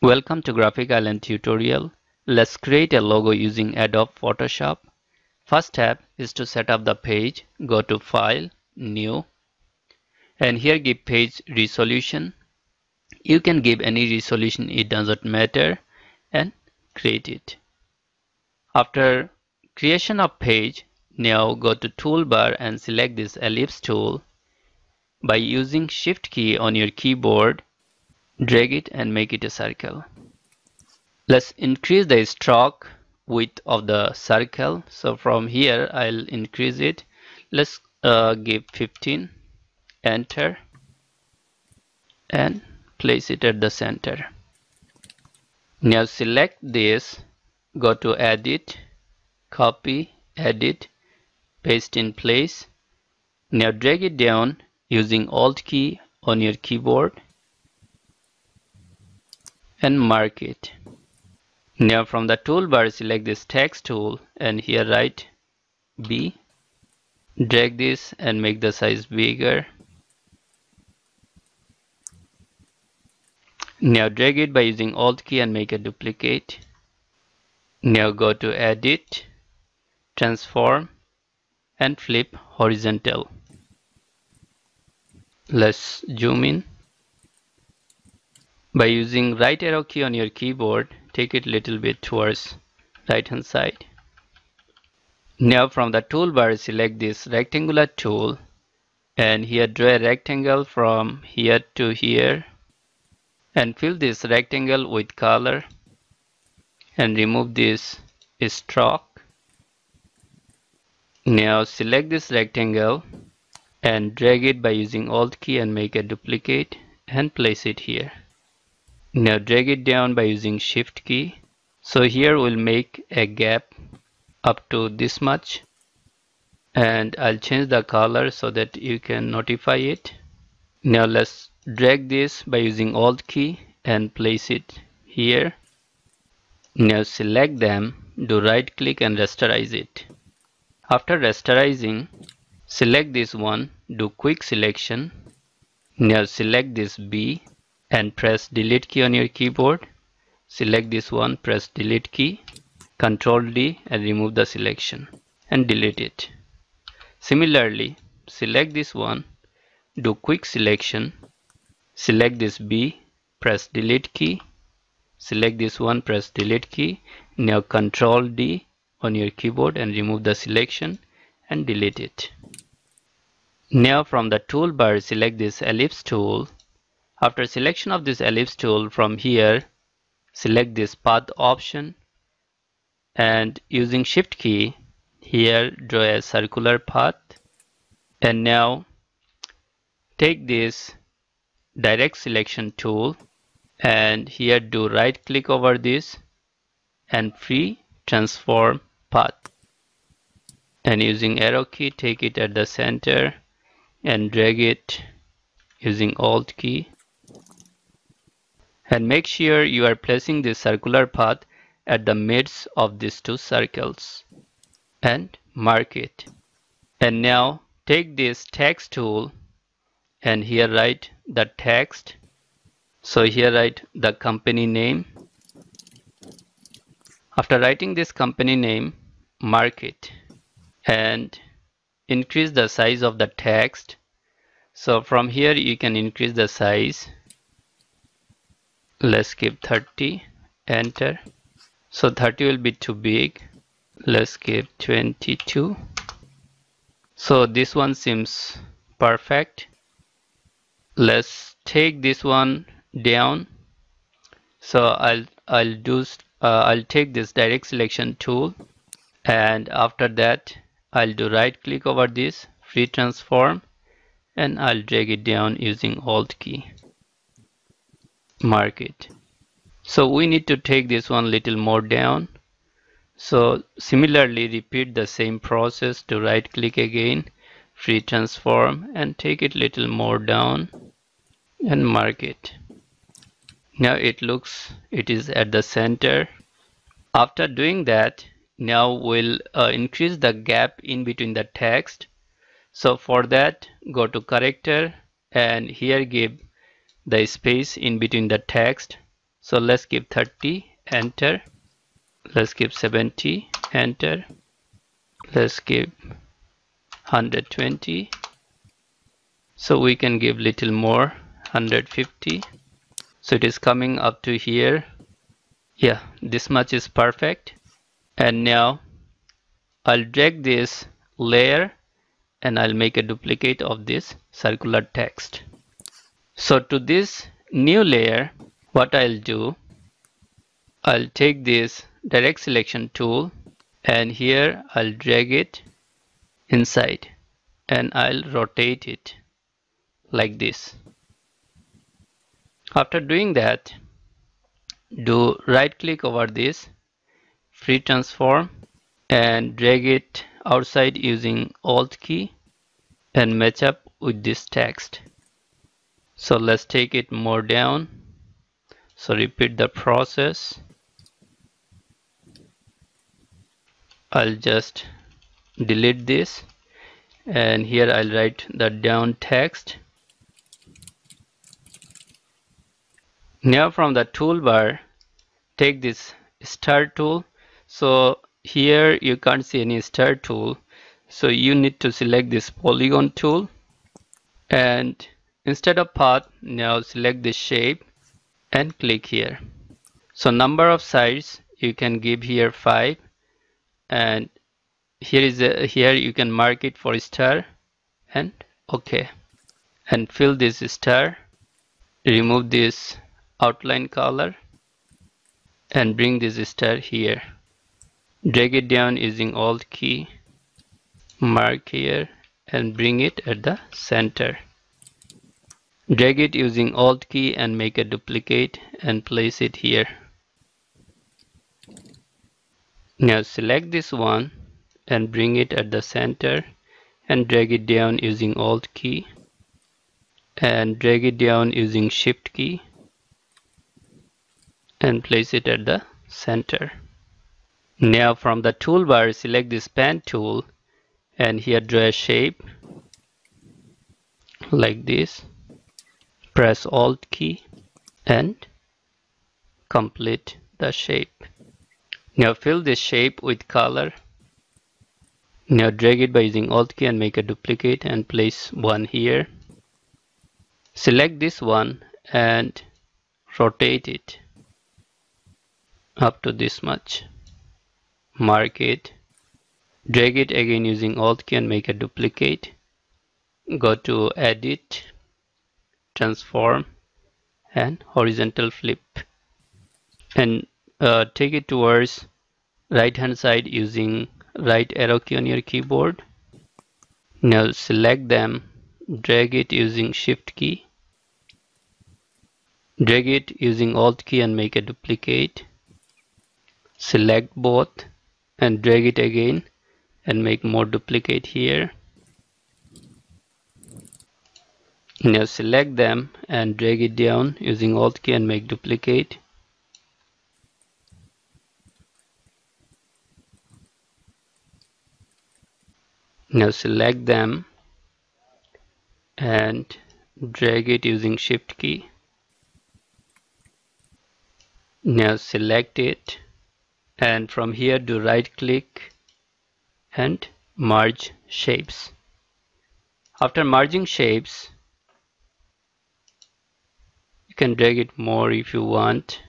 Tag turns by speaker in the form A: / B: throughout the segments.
A: Welcome to Graphic Island tutorial. Let's create a logo using Adobe Photoshop. First step is to set up the page. Go to File, New, and here give page resolution. You can give any resolution, it doesn't matter, and create it. After creation of page, now go to toolbar and select this ellipse tool. By using shift key on your keyboard, drag it and make it a circle. Let's increase the stroke width of the circle. So from here I'll increase it. Let's uh, give 15, enter and place it at the center. Now select this, go to edit, copy, edit, paste in place. Now drag it down using alt key on your keyboard and mark it. Now from the toolbar select this text tool and here write B. Drag this and make the size bigger. Now drag it by using alt key and make a duplicate. Now go to edit, transform and flip horizontal. Let's zoom in. By using right arrow key on your keyboard, take it little bit towards right hand side. Now from the toolbar select this rectangular tool and here draw a rectangle from here to here and fill this rectangle with color and remove this stroke. Now select this rectangle and drag it by using alt key and make a duplicate and place it here. Now drag it down by using shift key. So here we'll make a gap up to this much and I'll change the color so that you can notify it. Now let's drag this by using alt key and place it here. Now select them, do right click and rasterize it. After rasterizing, select this one, do quick selection. Now select this B and press delete key on your keyboard. Select this one press delete key control D and remove the selection and delete it. Similarly select this one do quick selection select this B press delete key select this one press delete key. Now control D on your keyboard and remove the selection and delete it. Now from the toolbar select this ellipse tool after selection of this ellipse tool from here, select this path option. And using shift key here draw a circular path. And now take this direct selection tool. And here do right click over this. And free transform path. And using arrow key take it at the center. And drag it using alt key and make sure you are placing the circular path at the midst of these two circles and mark it. And now take this text tool and here write the text. So here write the company name. After writing this company name mark it and increase the size of the text. So from here you can increase the size let's give 30 enter. So 30 will be too big. Let's give 22 so this one seems perfect. Let's take this one down. So I'll I'll do uh, I'll take this direct selection tool. And after that I'll do right click over this free transform and I'll drag it down using alt key mark it so we need to take this one little more down. So similarly repeat the same process to right click again free transform and take it little more down and mark it now it looks it is at the center. After doing that now we'll uh, increase the gap in between the text. So for that go to character and here give the space in between the text. So let's give 30 enter. Let's give 70 enter. Let's give 120 so we can give little more 150 so it is coming up to here. Yeah this much is perfect. And now I'll drag this layer and I'll make a duplicate of this circular text so to this new layer what I'll do I'll take this direct selection tool and here I'll drag it inside and I'll rotate it like this. After doing that do right click over this free transform and drag it outside using alt key and match up with this text so let's take it more down. So repeat the process. I'll just delete this. And here I'll write the down text. Now from the toolbar take this star tool. So here you can't see any star tool. So you need to select this polygon tool. And instead of path now select the shape and click here. So number of sides you can give here 5 and here is a, here you can mark it for star and okay and fill this star remove this outline color and bring this star here. Drag it down using alt key mark here and bring it at the center drag it using alt key and make a duplicate and place it here now select this one and bring it at the center and drag it down using alt key and drag it down using shift key and place it at the center. Now from the toolbar select this pen tool and here draw a shape like this. Press alt key and complete the shape. Now fill this shape with color. Now drag it by using alt key and make a duplicate and place one here. Select this one and rotate it up to this much mark it drag it again using alt key and make a duplicate go to edit transform and horizontal flip. And uh, take it towards right hand side using right arrow key on your keyboard. Now select them drag it using shift key drag it using alt key and make a duplicate. Select both and drag it again and make more duplicate here now select them and drag it down using alt key and make duplicate. Now select them and drag it using shift key. Now select it and from here do right click and merge shapes. After merging shapes can drag it more if you want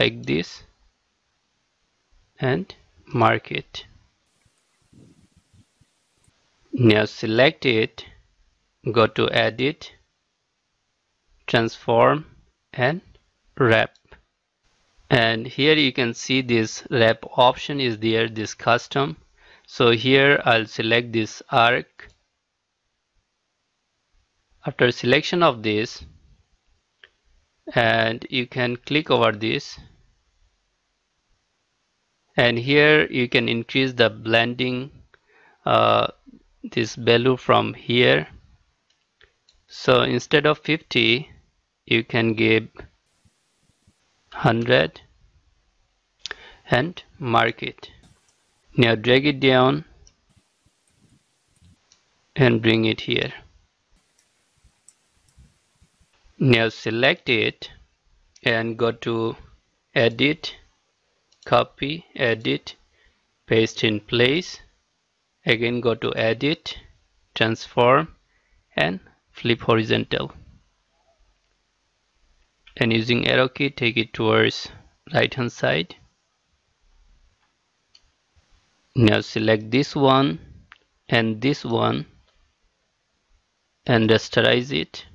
A: like this and mark it. Now select it go to edit transform and wrap. And here you can see this wrap option is there this custom. So here I'll select this arc. After selection of this and you can click over this. And here you can increase the blending uh, this value from here. So instead of 50 you can give 100 and mark it. Now drag it down and bring it here now select it and go to edit copy edit paste in place. Again go to edit transform and flip horizontal. And using arrow key take it towards right hand side. Now select this one and this one. And rasterize it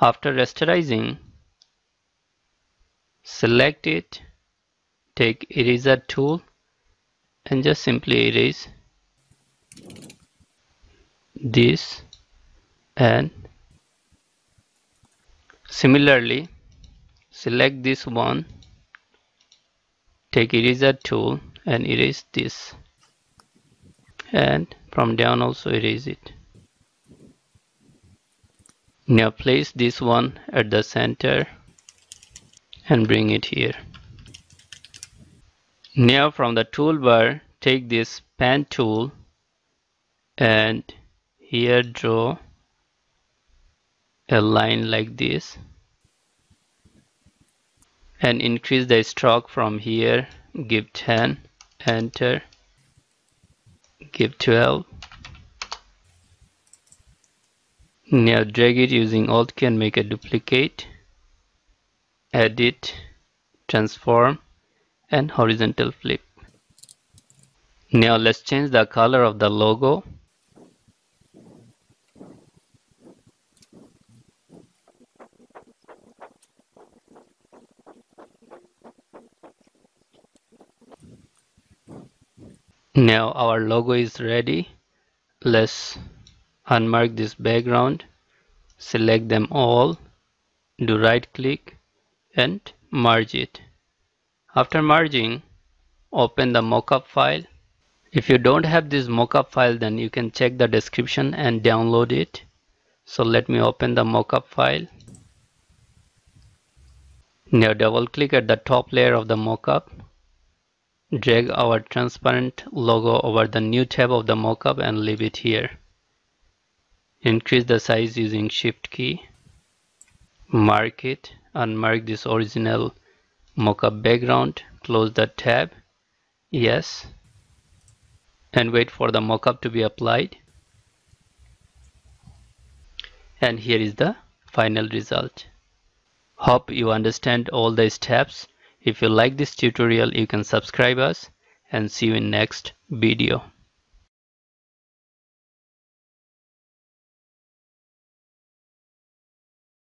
A: after rasterizing select it take eraser tool and just simply erase this and similarly select this one take eraser tool and erase this. And from down also erase it now place this one at the center and bring it here. Now from the toolbar take this pen tool and here draw a line like this and increase the stroke from here give 10 enter give 12 now drag it using alt key and make a duplicate edit transform and horizontal flip. Now let's change the color of the logo. Now our logo is ready. Let's unmark this background select them all do right click and merge it. After merging open the mockup file. If you don't have this mockup file then you can check the description and download it. So let me open the mockup file. Now double click at the top layer of the mockup. Drag our transparent logo over the new tab of the mockup and leave it here increase the size using shift key. Mark it. Unmark this original mockup background. Close the tab. Yes. And wait for the mockup to be applied. And here is the final result. Hope you understand all the steps if you like this tutorial, you can subscribe us and see you in next video.